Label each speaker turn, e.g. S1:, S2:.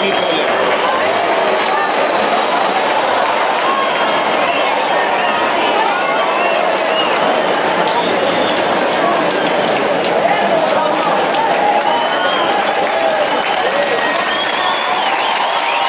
S1: people.